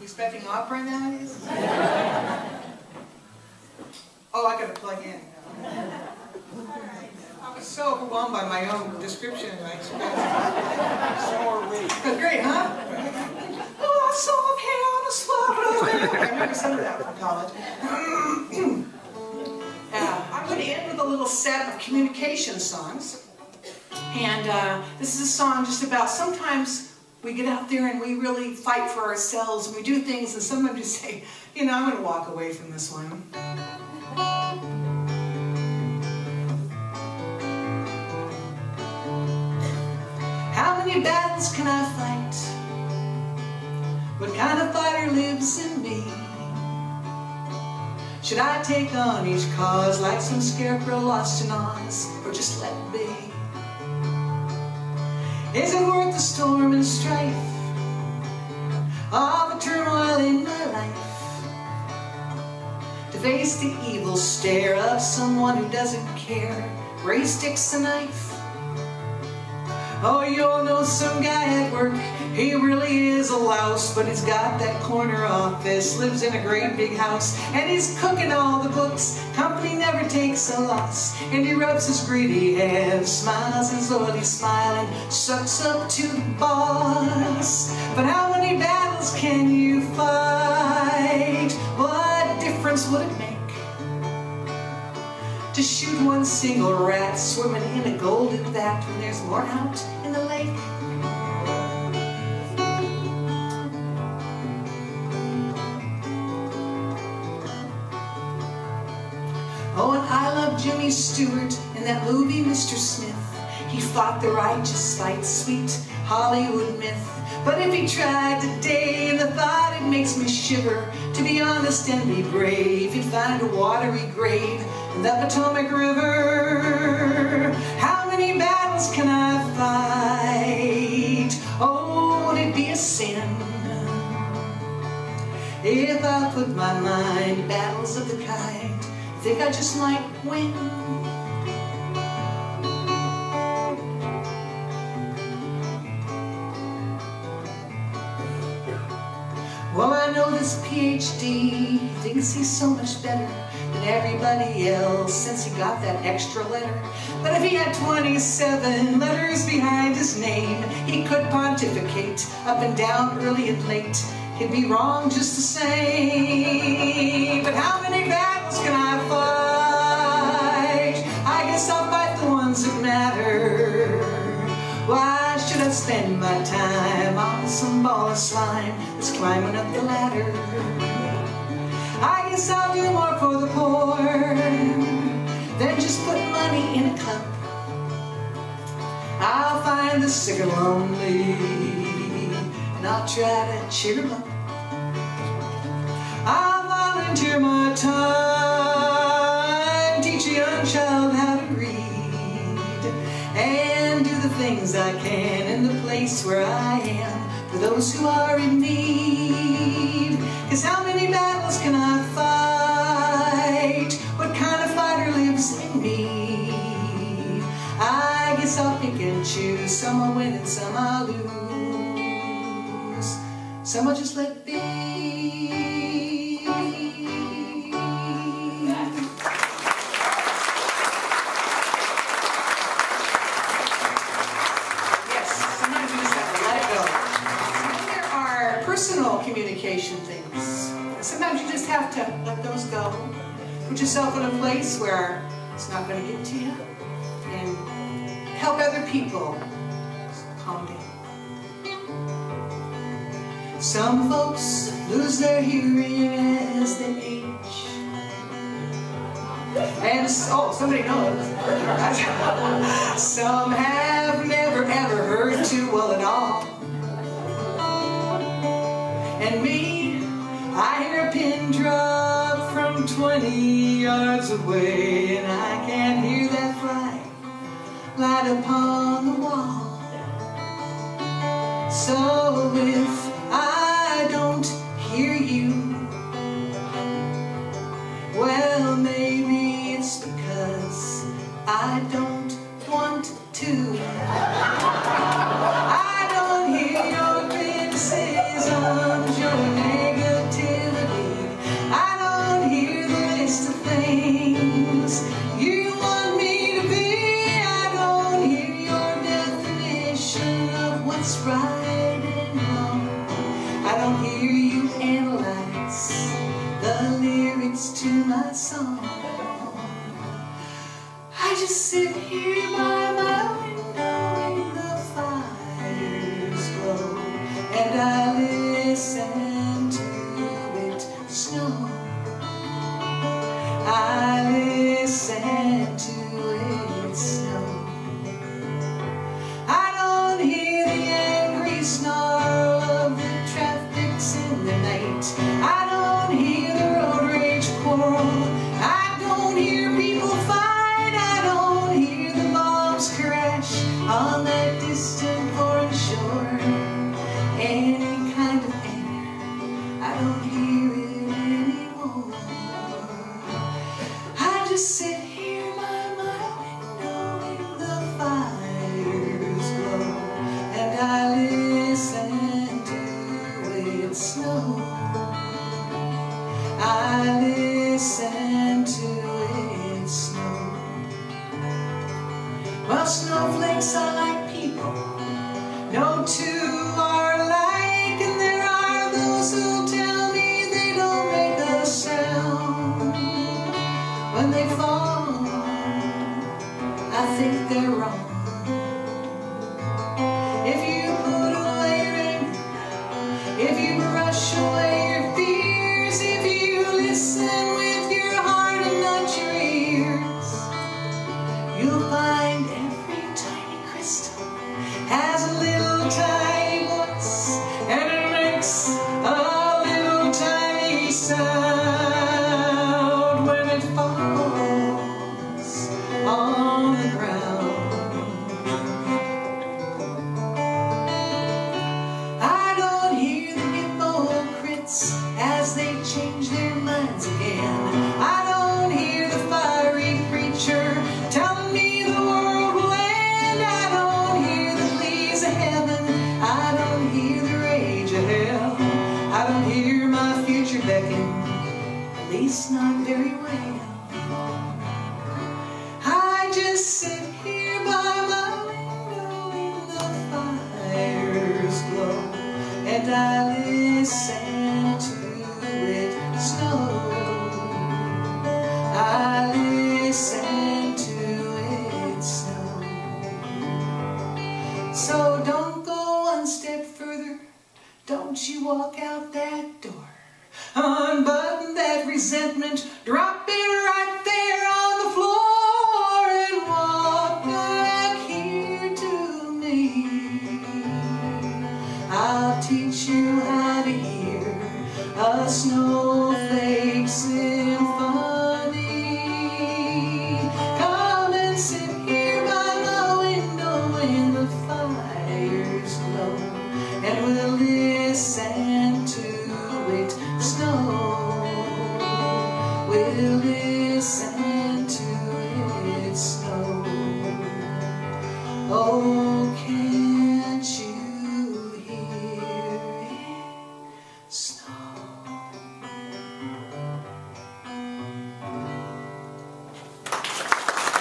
Expecting opera nowadays? oh, I gotta plug in. I was so overwhelmed by my own description and my experience. So are we. That's great, huh? Oh, I saw a piano swallow. I remember some of that from college. uh, I'm going to end with a little set of communication songs. And uh, this is a song just about sometimes we get out there and we really fight for ourselves and we do things and sometimes you say, you know, I'm going to walk away from this one. How many battles can I fight? What kind of fighter lives in me? Should I take on each cause like some scarecrow lost in Oz, or just let be? Is it worth the storm and strife? All the turmoil in my life? To face the evil stare of someone who doesn't care he sticks a knife? Oh, you'll know some guy at work, he really is a louse, but he's got that corner office, lives in a great big house, and he's cooking all the books. Company never takes a loss, and he rubs his greedy head, smiles as though he's smiling, sucks up to the boss. But how many battles to shoot one single rat swimming in a golden vat when there's more out in the lake. Stewart in that movie, Mr. Smith. He fought the righteous fight, sweet Hollywood myth. But if he tried today, the thought it makes me shiver, to be honest and be brave, he'd find a watery grave in the Potomac River. How many battles can I fight? Oh, would it be a sin if I put my mind in battles of the kind? Think I just might win? PhD thinks he's so much better than everybody else since he got that extra letter. But if he had 27 letters behind his name, he could pontificate up and down early and late. He'd be wrong just the same. But how many battles can I fight? I guess I'll fight the ones that matter. Why should I spend my time on some ball of slime that's climbing up the ladder? I guess I'll do more for the poor than just put money in a cup. I'll find the sick and lonely and I'll try to cheer them up. I'll volunteer my time, teach a young child how to read, and do the things I can in the place where I am for those who are in need. Cause how many battles can I fight? What kind of fighter lives in me? I guess I'll pick and choose. Some I'll win and some I'll lose. Some I'll just let be. Things. Sometimes you just have to let those go. Put yourself in a place where it's not going to get to you. And help other people calm down. Some folks lose their hearing as they age. And, oh, somebody knows. Some have never ever heard too well at all. And me, I hear a pin drop from 20 yards away, and I can't hear that fly light upon the wall. So if I don't hear you, well, maybe it's because I don't want to. My song. I just sit here by don't hear it anymore. I just sit here by my window in the fire's glow, and I listen to it snow. I listen to it snow. Well, snowflakes are like people. No two beckon, at least not very well. I just sit here by my window in the fire's glow, and I listen to it snow. I listen to it snow. So don't go one step further. Don't you walk out that door. Unbutton that resentment. Drop it right there on the floor and walk back here to me. I'll teach you how to hear a snowflake Oh, can't you hear it snow?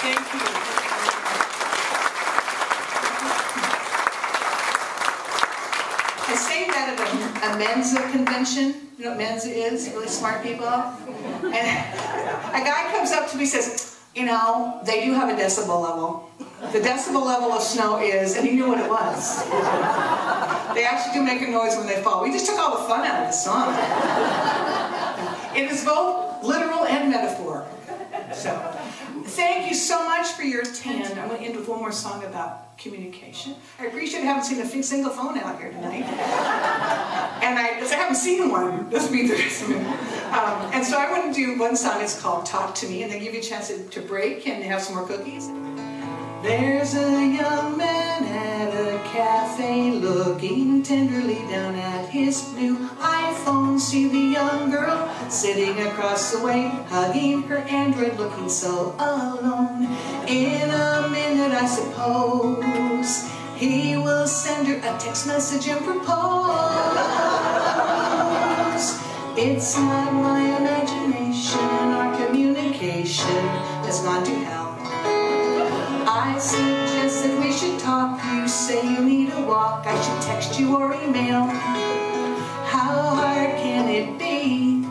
Thank you. I sang that at a, a Mensa convention. You know what Mensa is? Really smart people. And a guy comes up to me and says, you know, they do have a decibel level. The decibel level of snow is, and he knew what it was. They actually do make a noise when they fall. We just took all the fun out of the song. It is both literal and metaphor. So, thank you so much for your attention. I'm going to end with one more song about communication. I appreciate I haven't seen a single phone out here tonight. And I, I haven't seen one, doesn't mean there isn't. Um, and so I want to do one song, it's called Talk to Me, and then give you a chance to, to break and have some more cookies. There's a young man at a cafe looking tenderly down at his new iPhone. See the young girl sitting across the way, hugging her Android, looking so alone. In a minute, I suppose, he will send her a text message and propose. It's not my imagination, our communication has gone to hell. I suggest that we should talk. You say you need a walk. I should text you or email. How hard can it be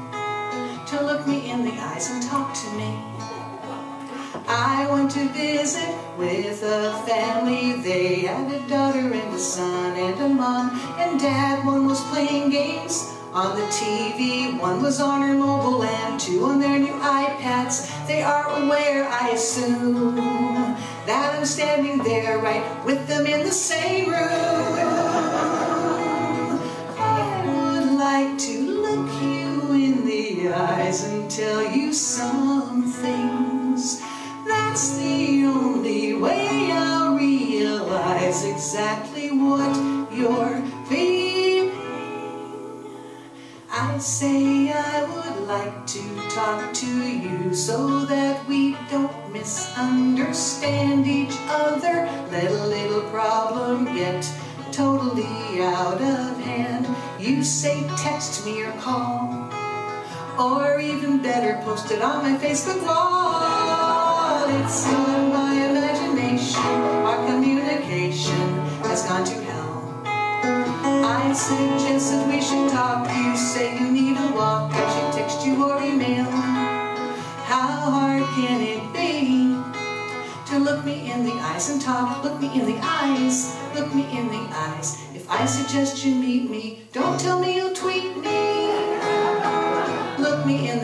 to look me in the eyes and talk to me? I went to visit with a family. They had a daughter and a son and a mom and dad. One was playing games on the TV. One was on her mobile and two on their new iPads. They are aware, I assume, that I'm standing there right with them in the same room. I would like to look you in the eyes and tell you some things. That's the only way I'll realize exactly what you're say I would like to talk to you so that we don't misunderstand each other. Let a little problem get totally out of hand. You say text me or call, or even better, post it on my Facebook wall. It's not my imagination, our communication has gone to hell. I suggest that we should talk. You say you need a walk. I should text you or email. How hard can it be to look me in the eyes and talk? Look me in the eyes. Look me in the eyes. If I suggest you meet me, don't tell me you'll tweet me. Look me in